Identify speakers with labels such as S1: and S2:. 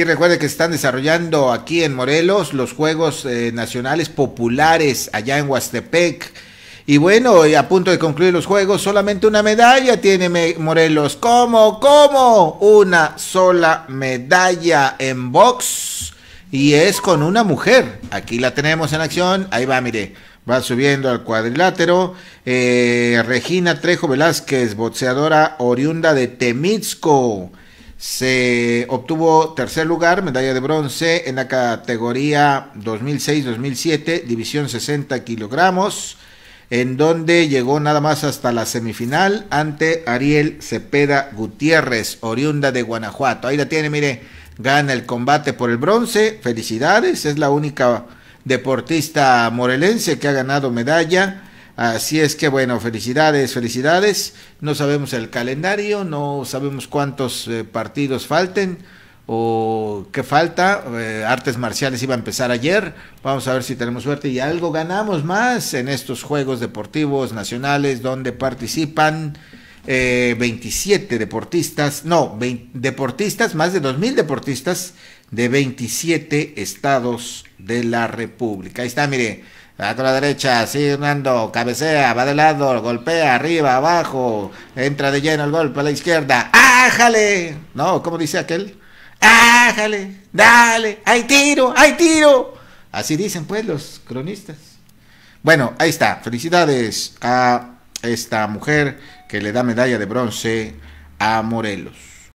S1: Y recuerde que están desarrollando aquí en Morelos los Juegos eh, Nacionales Populares allá en Huastepec. Y bueno, a punto de concluir los Juegos, solamente una medalla tiene Morelos. ¿Cómo? ¿Cómo? Una sola medalla en box. Y es con una mujer. Aquí la tenemos en acción. Ahí va, mire. Va subiendo al cuadrilátero. Eh, Regina Trejo Velázquez, boxeadora oriunda de Temixco se obtuvo tercer lugar, medalla de bronce en la categoría 2006-2007, división 60 kilogramos, en donde llegó nada más hasta la semifinal ante Ariel Cepeda Gutiérrez, oriunda de Guanajuato. Ahí la tiene, mire, gana el combate por el bronce, felicidades, es la única deportista morelense que ha ganado medalla Así es que bueno, felicidades, felicidades. No sabemos el calendario, no sabemos cuántos eh, partidos falten o qué falta. Eh, artes marciales iba a empezar ayer. Vamos a ver si tenemos suerte y algo ganamos más en estos Juegos Deportivos Nacionales donde participan 27 eh, deportistas, no, deportistas, más de 2.000 deportistas de 27 estados de la República. Ahí está, mire Va con la derecha, sigue Hernando, cabecea, va de lado, golpea, arriba, abajo, entra de lleno el golpe a la izquierda. ¡Ájale! No, ¿cómo dice aquel? ¡Ájale! ¡Dale! ¡Hay tiro! ¡Hay tiro! Así dicen pues los cronistas. Bueno, ahí está. Felicidades a esta mujer que le da medalla de bronce a Morelos.